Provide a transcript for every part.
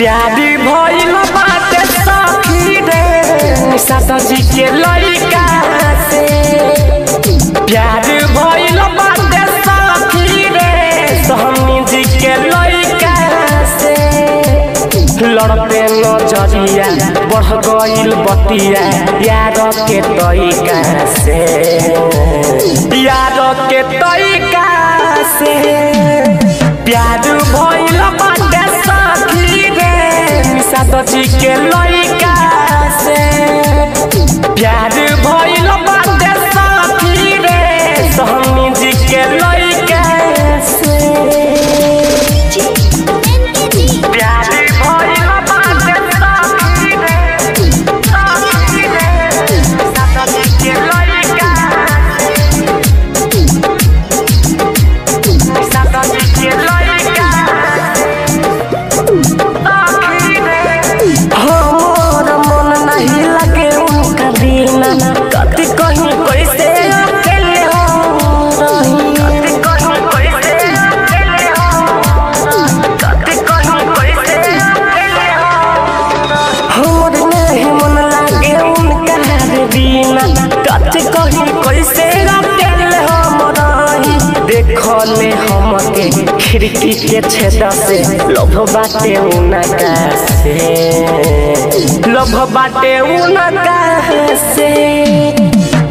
प्यारी भइल बाटे सखी रे। सासजी के लइका से। प्यार भइल बाटे सखी रे। सहनी जी के लइका से। लड़ते नज़रिया बढ़ गइल बतिया। यार के तरीका से। निशा जी देखले हमके खिड़की के छेद से लोभ बाटे उनका से लोभ बाटे उनका से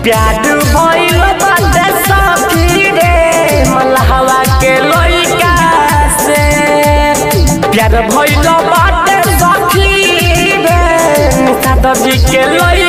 प्यार भइल बाटे सखी रे मलहवा के लइका से प्यार भइल बाटे सखी रे निशा जी के लइका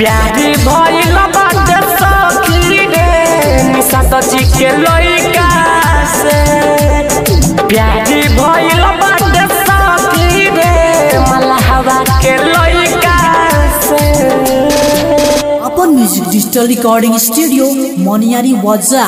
प्यारी भइल बाटे सखी रे निशा जी के लइका से प्यारी भइल बाटे सखी रे मलहवा के लइका से Open Music Digital Recording Studio, Moniari Waza.